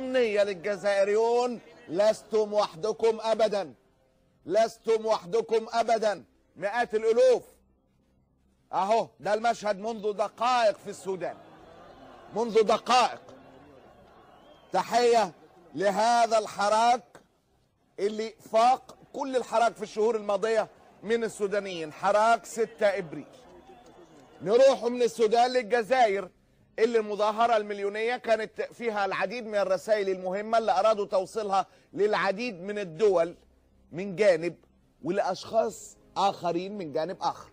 ضمنية للجزائريون لستم وحدكم أبدا. لستم وحدكم أبدا. مئات الألوف. أهو ده المشهد منذ دقائق في السودان. منذ دقائق. تحية لهذا الحراك اللي فاق كل الحراك في الشهور الماضية من السودانيين. حراك 6 إبريل. نروح من السودان للجزائر. اللي المظاهرة المليونية كانت فيها العديد من الرسائل المهمة اللي أرادوا توصيلها للعديد من الدول من جانب ولأشخاص آخرين من جانب آخر.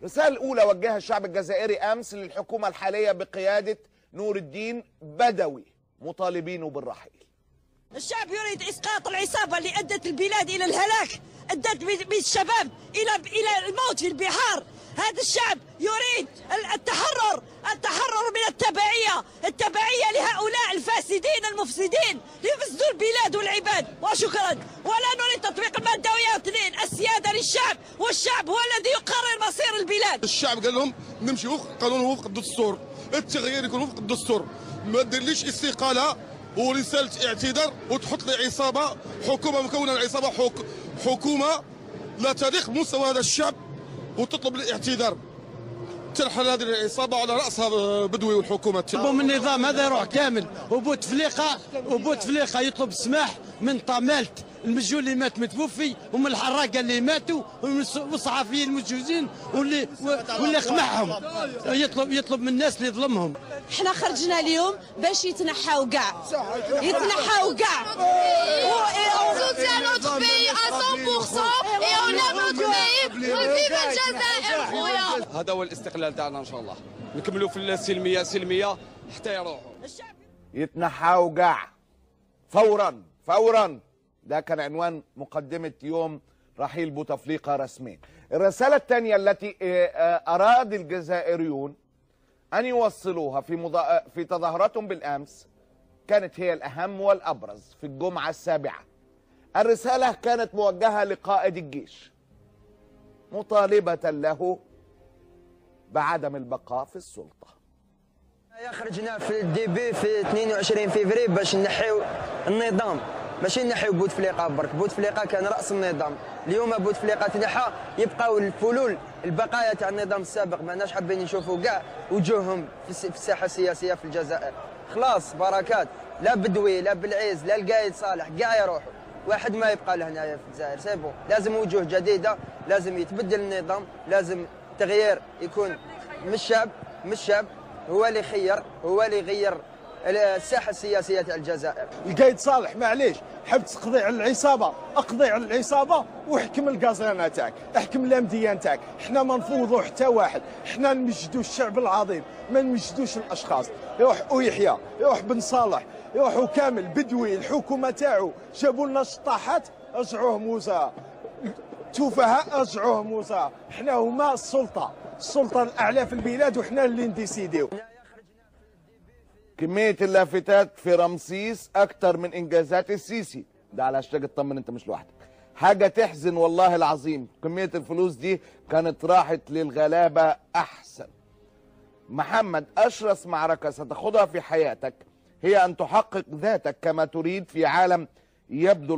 الرسالة الأولى وجهها الشعب الجزائري أمس للحكومة الحالية بقيادة نور الدين بدوي مطالبينه بالرحيل. الشعب يريد إسقاط العصابة اللي أدت البلاد إلى الهلاك أدت بالشباب إلى إلى الموت في البحار. هذا الشعب يريد التحرر التحرر من التبعية التبعية لهؤلاء الفاسدين المفسدين ليفسدوا البلاد والعباد. وشكرا. ولا نريد تطبيق الماده 102 السيادة للشعب والشعب هو الذي يقرر مصير البلاد. الشعب قال لهم نمشي وفق القانون وفق الدستور. التغيير يكون وفق الدستور. ما ديرليش استقالة ورسالة اعتذار وتحط لي عصابة حكومة مكونة من عصابة حك... حكومة لا تليق بمستوى هذا الشعب. وتطلب الاعتذار. ترحل هذه العصابة على راسها بدوي والحكومة. يطلبوا من النظام هذا يروح كامل. وبوتفليقه وبوتفليقه يطلب السماح من طامالت المسجون اللي مات متوفي ومن الحراقة اللي ماتوا ومن الصحفيين المسجونين واللي واللي قمعهم يطلب يطلب من الناس اللي ظلمهم إحنا خرجنا اليوم باش يتنحاو كاع. يتنحاو كاع. هذا هو الاستقلال تاعنا إن شاء الله. نكملوا في السلميه سلمية حتى يروحوا. يتنحاوا جاع فورا فورا. ده كان عنوان مقدمة يوم رحيل بوتفليقة رسميا الرسالة الثانية التي آه، آه، أراد الجزائريون أن يوصلوها في مضا... في تظاهراتهم بالأمس كانت هي الأهم والأبرز في الجمعة السابعة. الرسالة كانت موجهة لقائد الجيش. مطالبة له بعدم البقاء في السلطة. خرجنا في ال début في 22 فيفري باش نحيو النظام. ماشي نحيو بوتفليقه برك. بوتفليقه كان رأس النظام. اليوم بوتفليقه تنحى يبقاو الفلول. البقايا تاع النظام السابق ما ناش حابين نشوفوا كاع وجوههم في الس- في الساحة السياسية في الجزائر. خلاص بركات. لا بدوي لا بالعيز لا القايد صالح كاع يروحوا واحد ما يبقى لهنا في الجزائر. سيبو لازم وجوه جديدة لازم يتبدل النظام لازم تغيير يكون من الشعب من الشعب هو اللي يخير هو اللي يغير الساحة السياسية تاع الجزائر. القايد صالح معليش حب تقضي على العصابة اقضي على العصابة واحكم القازانه تاعك احكم الامديان تاعك. إحنا ما نفوضوا حتى واحد إحنا نمجدوا الشعب العظيم ما نمجدوش الأشخاص. يروح ويحيى يروح بن صالح يروحوا كامل بدوي الحكومة تاعو جابوا لنا شطاحات رجعوه موسى تفهاء رجعوه موسى. إحنا هما السلطة السلطة الأعلى في البلاد وحنا اللي نديسيديو. كمية اللافتات في رمسيس أكتر من إنجازات السيسي. ده على هاشتاج اطمن أنت مش لوحدك. حاجة تحزن والله العظيم. كمية الفلوس دي كانت راحت للغلابة أحسن. محمد أشرس معركة ستخوضها في حياتك. هي أن تحقق ذاتك كما تريد في عالم يبدو